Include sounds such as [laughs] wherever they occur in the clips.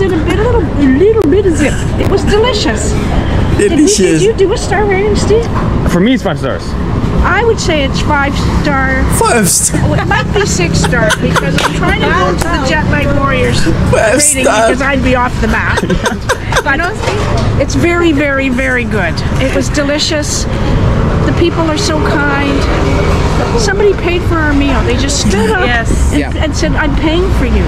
was in a bit, a little, a little bit of zip. It was delicious. Did, we, did you do a star rating, Steve? For me, it's five stars. I would say it's five star. Five star. Well, it might be six star because I'm trying to go to the Jet Lag Warriors Five rating star. because I'd be off the map. [laughs] but it's very, very, very good. It was delicious. The people are so kind. Somebody paid for our meal. They just stood up Yes. and, Yeah. and said, "I'm paying for you."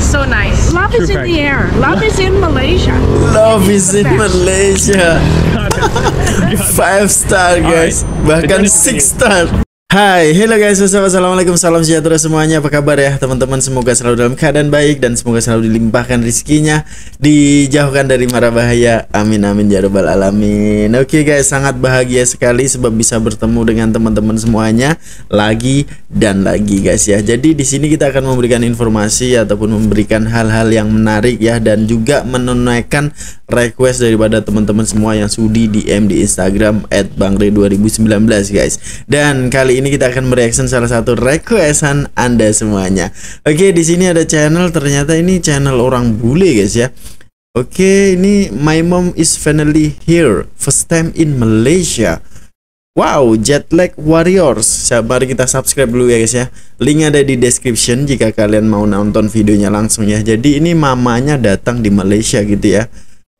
So nice. Love is True in the air. Love is in Malaysia. Love is in Best. Malaysia. [laughs] Five star guys, bahkan six star. Hai, hello guys, wassalamualaikum, salam sejahtera semuanya. Apa kabar ya teman-teman? Semoga selalu dalam keadaan baik dan semoga selalu dilimpahkan rizkinya, dijauhkan dari mara bahaya. Amin amin ya rabbal alamin. Oke guys, sangat bahagia sekali sebab bisa bertemu dengan teman-teman semuanya lagi dan lagi guys ya. Jadi di sini kita akan memberikan informasi ataupun memberikan hal-hal yang menarik ya dan juga menunaikan request daripada teman-teman semua yang sudi DM di Instagram @bangre2019 guys. Dan kali ini kita akan mereaction salah satu requestan Anda semuanya. Oke, di sini ada channel ternyata ini channel orang bule guys ya. Oke, ini my mom is finally here. First time in Malaysia. Wow, Jetlag Warriors. Sa- Mari kita subscribe dulu ya guys ya. Link ada di description jika kalian mau nonton videonya langsung ya. Jadi ini mamanya datang di Malaysia gitu ya.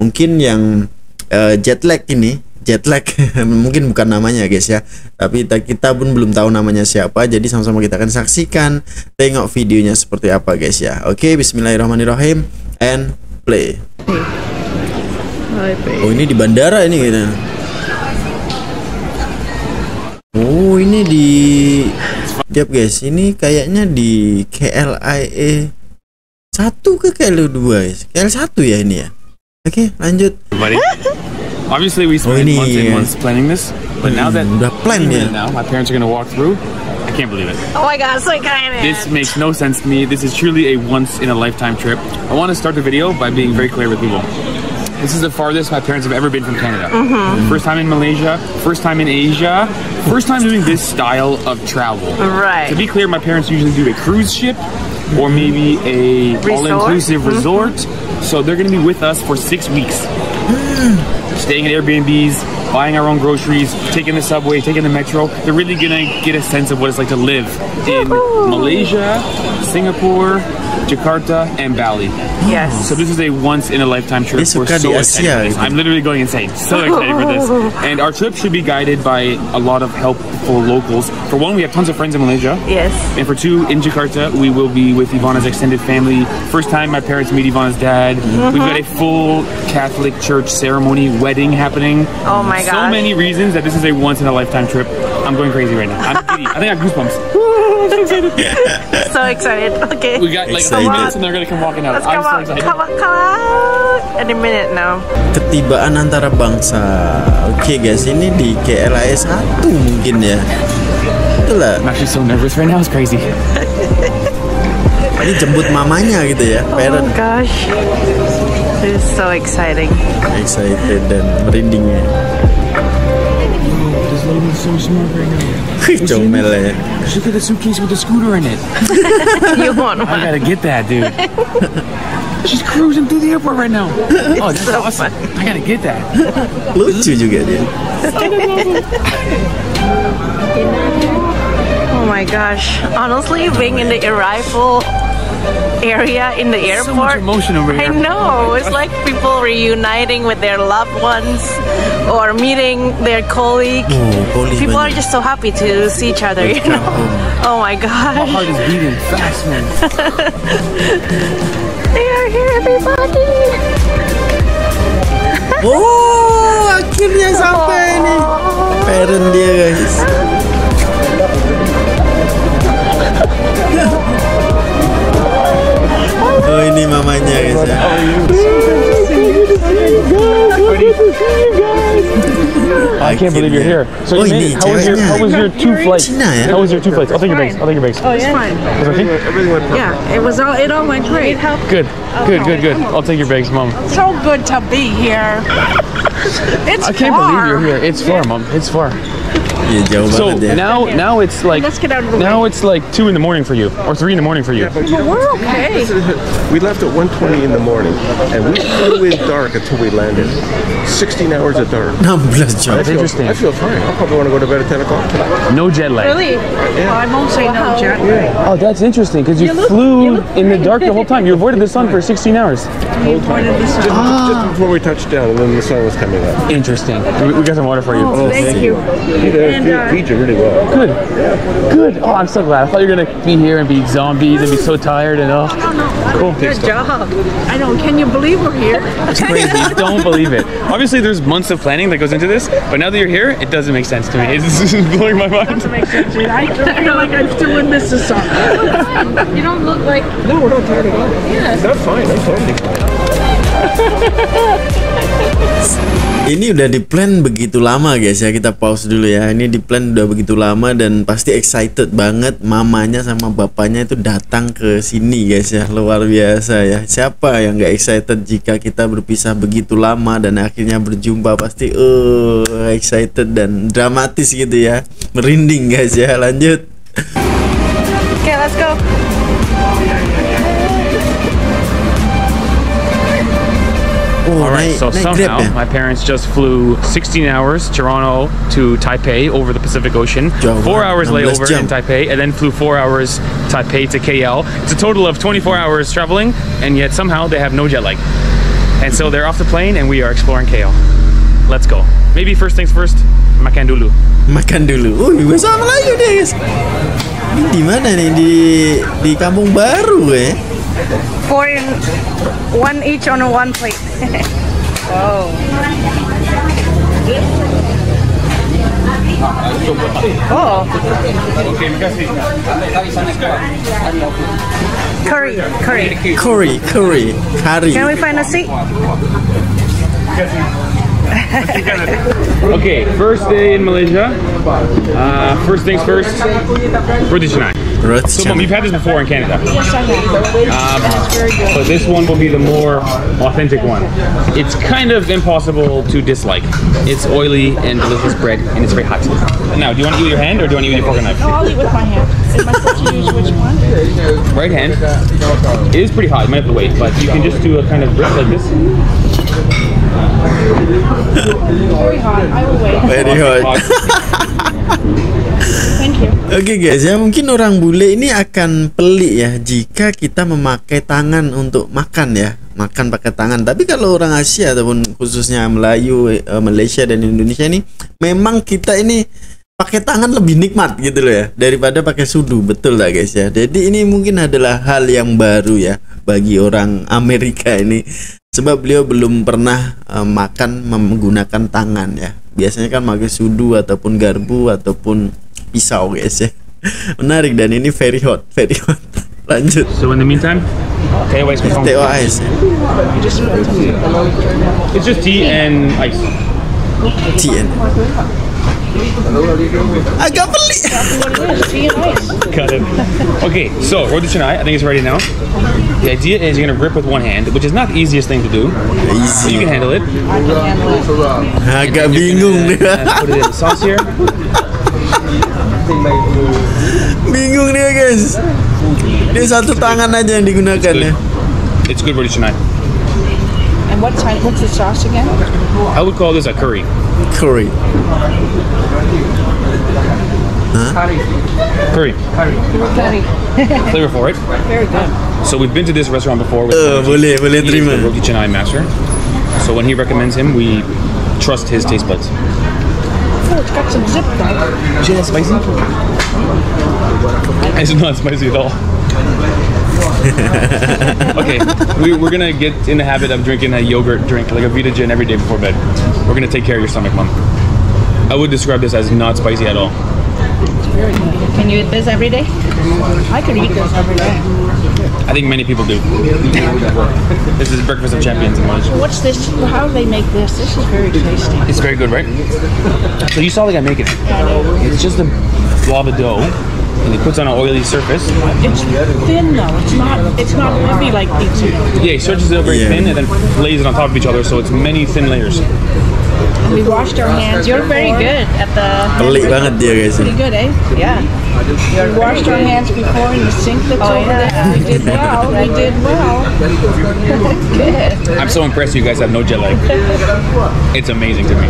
Mungkin yang eh, Jetlag ini, Jetlag [laughs] mungkin bukan namanya guys ya. Tapi kita, kita pun belum tahu namanya siapa. Jadi sama-sama kita akan saksikan tengok videonya seperti apa guys ya. Oke, bismillahirrahmanirrahim and play. Oh, ini di bandara ini gitu. Oh ini di Siap guys ini kayaknya di KLIA 1 ke KLIA 2 guys KL 1 ya ini ya Oke lanjut Everybody. Obviously, we spent oh, ini, months and months planning this, but now that udah plan even ya. now, my parents are gonna walk through. I can't believe it. Oh my god, so excited. This makes no sense to me. This is truly a once in a lifetime trip. I want to start the video by being very clear with people. This is the farthest my parents have ever been from Canada. Mm-hmm. First time in Malaysia, first time in Asia, first time doing this style of travel. Right. To be clear, my parents usually do a cruise ship or maybe a all-inclusive mm-hmm. resort. So they're to be with us for six weeks, [gasps] staying at Airbnbs, buying our own groceries, taking the subway, taking the metro. They're really going to get a sense of what it's like to live in Malaysia, Singapore, Jakarta, and Bali. yes. So this is a once in a lifetime trip. Dia We're so excited Asia for I'm literally going insane. So excited for this. [laughs] And our trip should be guided by a lot of helpful locals. For one, we have tons of friends in Malaysia. Yes. And for two, in Jakarta, we will be with Ivana's extended family. First time my parents meet Ivana's dad. We've got a mm-hmm. full Catholic church ceremony wedding happening. Oh my So gosh. many reasons that this is a once in a lifetime trip. I'm going crazy right now. I'm [laughs] giddy. I think I have goosebumps. [laughs] [laughs] So excited. Okay. We got like Excited. minutes and they're gonna come walking out. Let's I'm come so on. excited. Come on. Come on. Any minute now. Ketibaan antara bangsa Oke guys ini di KLIA 1 mungkin ya Itulah I'm actually so nervous right now. It's crazy. Ini jemput mamanya gitu ya Oh Parent gosh. This is so exciting. excited dan merinding ya This lady's so smart right now. Wih, Comel ya Look at the suitcase with the scooter in it. [laughs] you want I gotta get that, dude. [laughs] She's cruising through the airport right now. [laughs] Oh, that's so awesome. I gotta get that. Lucu juga dia Oh my gosh. Honestly, being in the arrival area in the So much airport. emotion over here. I here. know. Oh it's like people reuniting with their loved ones or meeting their colleague. Oh, poli People are just so happy to see each other, you know. Oh my god. My gosh. heart is beating fast, man. [laughs] They are here, everybody. Oh akhirnya sampai nih Parent dia guys [laughs] Oh ini mamanya guys ya I can't believe you're here. So Oh, you made. How was your. How was your two flights? How was your two flights? I'll take your bags. I'll take your bags. Oh, yeah. fine. Was it okay? Yeah, it was all. It all went great. Good. Good. Good. Good. I'll take your bags, mom. So good to be here. [laughs] It's I can't far. believe you're here. It's far, mom. It's far. Iya jauh So banget ya. now, now it's like Let's get out of the way. now it's like two in the morning for you, or three in the morning for you. Well, we're okay. We left at 1.20 in the morning, and we flew in dark until we landed. 16 hours of dark. 16 jam. I feel, interesting. I feel fine. I'll probably want to go to bed at 10 o'clock tonight. No jet lag. Really? Well, I won't say no, Jet. Oh, that's interesting because you, flew in the dark the whole time. You avoided the sun for 16 hours. We avoided the sun. Just, just before we touched down, and then the sun was coming up. Interesting. We, we got some water for you. Oh, oh thank you. He did And, feed, uh, you really well. Good. Good. Oh, I'm so glad. I thought you were gonna be here and be zombies and be so tired and oh, cool. Good job. I know. Can you believe we're here? It's crazy. Don't believe it. Obviously, there's months of planning that goes into this, but now that you're here, it doesn't make sense to me. [laughs] It's blowing my mind. Doesn't make sense. I feel [laughs] like I'm still in Mississauga. You don't look like No, we're not tired at all. Yeah. Not fine. I'm totally fine. [laughs] Ini udah di plan begitu lama guys ya. Kita pause dulu ya. Ini di plan udah begitu lama dan pasti excited banget Mamanya sama bapaknya itu datang ke sini guys ya. Luar biasa ya. Siapa yang gak excited jika kita berpisah begitu lama Dan akhirnya berjumpa pasti uh, excited dan dramatis gitu ya. Merinding guys ya. Lanjut. Okay, let's go. All right, so somehow my parents just flew 16 hours Toronto to Taipei over the Pacific Ocean, four hours layover in Taipei, and then flew four hours Taipei to KL. It's a total of 24 hours traveling, and yet somehow they have no jet lag. And so they're off the plane, and we are exploring KL. Let's go. Maybe first things first, makan dulu. Makan dulu Wih bahasa Melayu deh guys Ini di mana nih di di kampung baru ya Four in one each on one plate. [laughs] oh. Oh. Curry, curry. curry curry curry Can we find a seat? Okay, first day in Malaysia. Uh, first things first, roti canai. Roti So, mom, you've had this before in Canada. Yes, I have. Um, but this one will be the more authentic one. It's kind of impossible to dislike. It's oily and delicious bread, and it's very hot. Now, do you want to eat with your hand or do you want to eat with your fork and knife? No, I'll eat with my hand. Am I supposed to use which one? Right hand. It is pretty hot. You might have to wait, but you can just do a kind of grip like this. Very hot. I will wait. Very hot. [laughs] Oke guys ya mungkin orang bule ini akan pelik ya jika kita memakai tangan untuk makan ya makan pakai tangan. Tapi kalau orang Asia ataupun khususnya Melayu eh, Malaysia dan Indonesia ini memang kita ini pakai tangan lebih nikmat gitu loh ya daripada pakai sudu. Betul lah guys ya? Jadi ini mungkin adalah hal yang baru ya bagi orang Amerika ini. Sebab beliau belum pernah eh, makan menggunakan tangan ya biasanya kan pakai sudu ataupun garpu ataupun pisau guys ya. [laughs] Menarik dan ini very hot very hot. [laughs] Lanjut. So in the meantime, teh ice kosong. teh ice It's just tea and ice. Tea and ice. Got it. Okay, so roti canai, I think it's ready now. The idea is you're gonna grip with one hand, which is not the easiest thing to do. But you easy can handle it. agak bingung And dia put it in the sauce here. bingung dia guys dia satu tangan aja yang digunakan ya It's good roti canai. And what type? What's the sauce again? I would call this a curry. Curry Curry. [laughs] Curry. Flavor for it. Very good. So we've been to this restaurant before. With Eh, boleh boleh He is the roti canai master. So when he recommends him, we trust his taste buds. Oh, it's got some zip though. Is that spicy? [laughs] It's not spicy at all. [laughs] okay, we, we're gonna get in the habit of drinking a yogurt drink, like a Vitagen, every day before bed. We're gonna take care of your stomach, mom. I would describe this as not spicy at all. Very good. Can you eat this every day? I could eat this every day. I think many people do. this is breakfast of champions in Malaysia. What's this? How do they make this? This is very tasty. It's very good, right? So you saw the guy make it. It's just a blob of dough, and he puts on an oily surface. It's thin though. It's not. It's not heavy like pizza. Yeah, he stretches it out very Yeah. thin and then lays it on top of each other, so it's many thin layers. We washed our hands. You're very good at the. Pelik banget dia guys ini. Good, eh? Yeah. We washed our hands before in the sink that's Oh, over yeah. there. We did well. We did well. I'm so impressed you guys have no jet lag. It's amazing to me.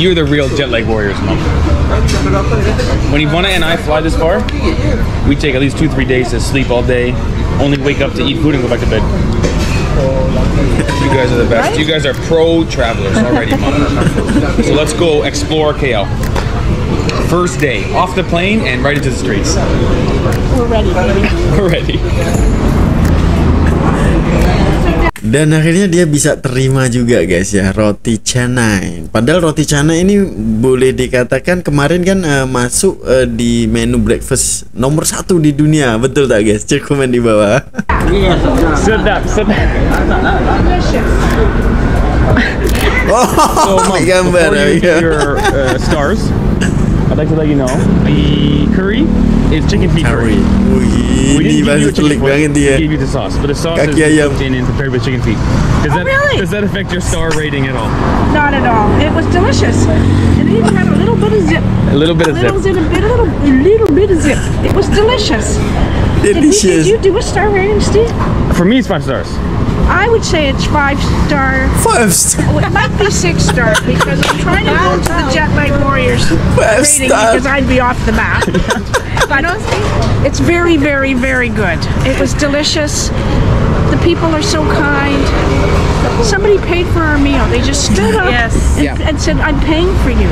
You're the real jet lag warriors, mom. When Ivana and I fly this far, we take at least two, three days to sleep all day, only wake up to eat food and go back to bed. You guys are the best. You guys are pro travelers already. [laughs] So let's go explore KL. First day, off the plane and right into the streets. We're ready, baby. [laughs] We're ready. Dan akhirnya dia bisa terima juga guys ya roti canai. Padahal roti canai ini boleh dikatakan kemarin kan eh, masuk eh, di menu breakfast nomor satu di dunia, betul tak guys? Cek komen di bawah. Sedap, sedap. [laughs] Oh, Mom, gambar. before you ya. eat your uh, stars, I'd like to let you know the curry is chicken feet curry. Wih, We didn't give you chicken pelik foot. We gave you the sauce, but the sauce Kaki is ayam. in and prepared with chicken feet. Does oh, that really? does that affect your star rating at all? Not at all. It was delicious. And it even had a little bit of zip. A little bit A of little zip. zip, a, bit, a little, a little bit of zip. It was delicious. Did, we, Delicious. did you do a star rating, Steve? For me, it's five stars. I would say it's five star. Five star. Well, it might be six star because I'm trying to go to the Jet Lag Warriors Five rating star. because I'd be off the map. [laughs] but it's very, very, very good. It was delicious. The people are so kind. Somebody paid for our meal. They just stood up Yes. and, and said, "I'm paying for you."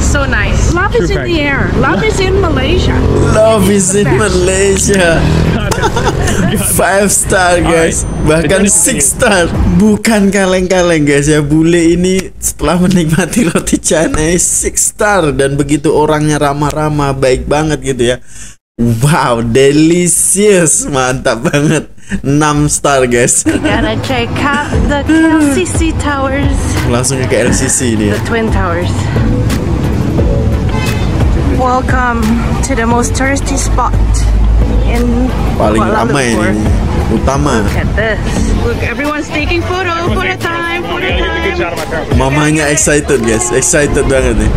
So nice. Love is in the air. Love is in Malaysia. Love is in. Malaysia. [laughs] Five star guys, bahkan six star. Bukan kaleng-kaleng guys ya. Bule ini setelah menikmati roti canai six star dan begitu orangnya ramah-ramah, baik banget gitu ya. Wow, delicious, mantap banget. 6 star guys. Gotta check out the KLCC towers, Langsung ke LCC ini ya. the Twin Towers. Welcome to the most touristy spot in Paling Kuala ramai Lumpur. ini. Utama. Look at this. Look, everyone's taking photo. Photo time. Photo time. Mamanya excited guys, excited banget nih. [laughs]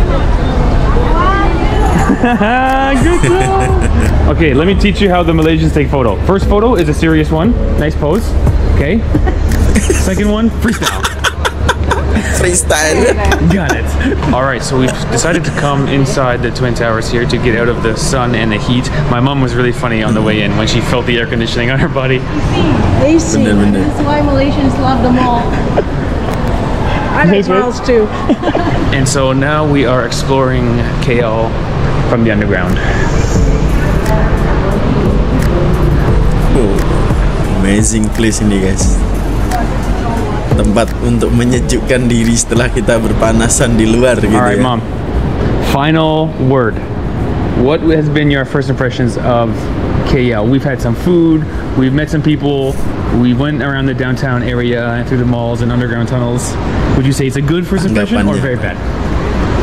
[laughs] Okay, let me teach you how the Malaysians take photo. First photo is a serious one. Nice pose. Okay. [laughs] Second one, freestyle. Freestyle. Got it. All right, so we've decided to come inside the Twin Towers here to get out of the sun and the heat. My mom was really funny on the way in when she felt the air conditioning on her body. AC. Bener-bener. That's why Malaysians love the mall. I like miles too. [laughs] [laughs] And so now we are exploring KL from the underground. Amazing place ini guys. Tempat untuk menyejukkan diri setelah kita berpanasan di luar gitu All right, ya. mom. Final word. What has been your first impressions of KL? We've had some food, we've met some people, we went around the downtown area and through the malls and underground tunnels. Would you say it's a good first impression or Anggapannya. very bad?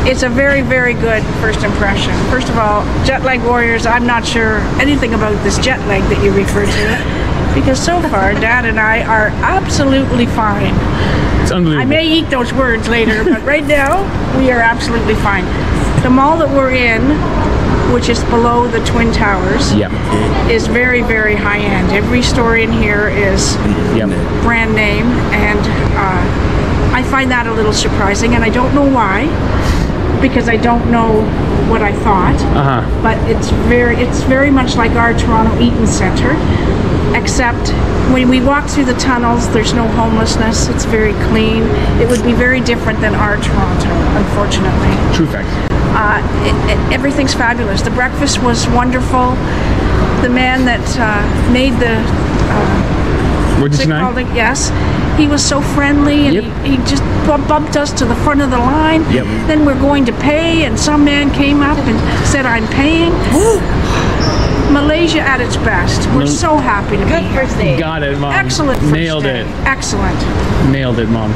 It's a very, very good first impression. First of all, jet lag warriors, I'm not sure anything about this jet lag that you refer to. Because so far, Dad and I are absolutely fine. It's unbelievable. I may eat those words later, but right now, we are absolutely fine. The mall that we're in, which is below the Twin Towers, yeah. is very, very high end. Every store in here is Yep. brand name, and uh, I find that a little surprising, and I don't know why, because I don't know what I thought. Uh huh. But it's very, it's very much like our Toronto Eaton Centre, except when we walk through the tunnels, there's no homelessness. It's very clean. It would be very different than our Toronto, unfortunately. True fact. Uh, it, it, everything's fabulous. The breakfast was wonderful. The man that uh, made the What did it you called? know? Yes. He was so friendly and Yep. he, he just bumped us to the front of the line. Yep. Then we're going to pay, and some man came up and said, I'm paying. Malaysia at its best. We're so happy to be Good here. first day. Got it, mom. Excellent first Nailed day. it. Excellent. Nailed it, mom.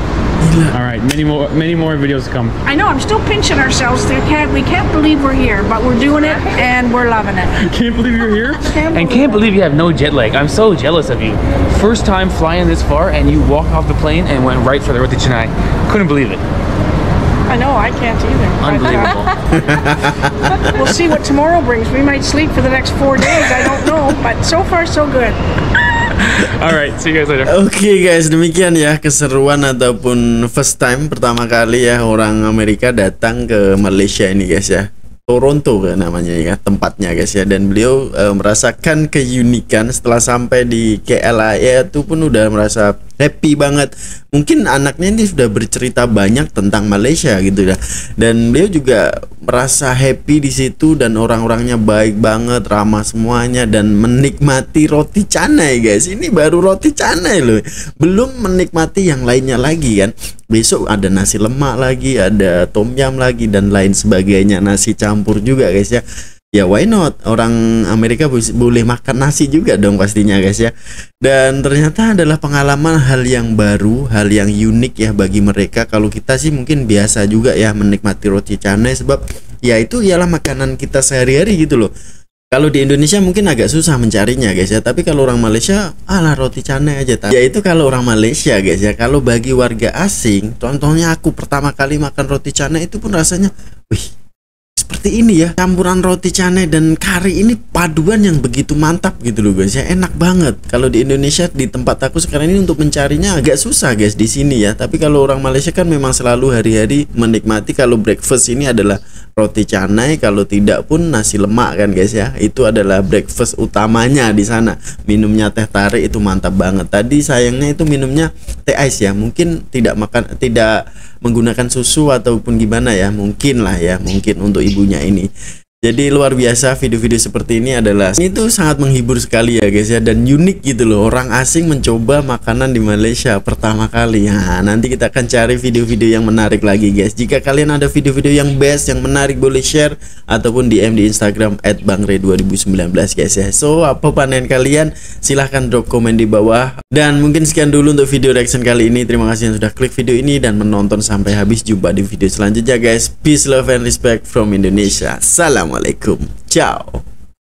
All right, many more, many more videos to come. I know I'm still pinching ourselves. There can't we can't believe we're here, but we're doing it and we're loving it. [laughs] Can't believe you're here. Can't And can't believe you have no jet lag. I'm so jealous of you. First time flying this far, and you walked off the plane and went right for the roti canai. Couldn't believe it. I know, I can't either. Unbelievable. [laughs] We'll see what tomorrow brings. We might sleep for the next four days. I don't know, but so far so good. [laughs] All right, see you guys later. Oke guys, demikian ya keseruan ataupun first time pertama kali ya orang Amerika datang ke Malaysia ini guys ya. Toronto kan namanya ya tempatnya guys ya dan beliau eh, merasakan keunikan setelah sampai di KLIA itu pun udah merasa happy banget. Mungkin anaknya ini sudah bercerita banyak tentang Malaysia gitu ya. Dan beliau juga merasa happy di situ dan orang-orangnya baik banget ramah semuanya dan menikmati roti canai guys. Ini baru roti canai loh. Belum menikmati yang lainnya lagi kan. Besok ada nasi lemak lagi ada tom yum lagi dan lain sebagainya nasi campur juga guys ya ya why not? Orang Amerika boleh makan nasi juga dong pastinya guys ya. Dan ternyata adalah pengalaman hal yang baru hal yang unik ya bagi mereka. Kalau kita sih mungkin biasa juga ya menikmati roti canai sebab ya itu ialah makanan kita sehari-hari gitu loh. Kalau di Indonesia mungkin agak susah mencarinya guys ya. Tapi kalau orang Malaysia Alah roti canai aja tak? Ya itu kalau orang Malaysia guys ya. Kalau bagi warga asing Contohnya aku pertama kali makan roti canai Itu pun rasanya Wih seperti ini ya. Campuran roti canai dan kari ini paduan yang begitu mantap gitu loh guys. Ya enak banget. Kalau di Indonesia di tempat aku sekarang ini untuk mencarinya agak susah guys di sini ya. Tapi kalau orang Malaysia kan memang selalu hari-hari menikmati kalau breakfast ini adalah roti canai kalau tidak pun nasi lemak kan guys ya. Itu adalah breakfast utamanya di sana. Minumnya teh tarik itu mantap banget. Tadi sayangnya itu minumnya teh ice ya. Mungkin tidak makan tidak menggunakan susu ataupun gimana ya. Mungkin lah ya mungkin untuk ibunya ini jadi luar biasa video-video seperti ini adalah ini tuh sangat menghibur sekali ya guys ya dan unik gitu loh. Orang asing mencoba makanan di Malaysia pertama kali. Nah nanti kita akan cari video-video yang menarik lagi guys. Jika kalian ada video-video yang best yang menarik boleh share ataupun DM di Instagram @bangre2019 guys ya. So apa panen kalian? Silahkan drop komen di bawah. Dan mungkin sekian dulu untuk video reaction kali ini. Terima kasih yang sudah klik video ini dan menonton sampai habis. Jumpa di video selanjutnya guys. Peace love and respect from Indonesia Assalamualaikum. Ciao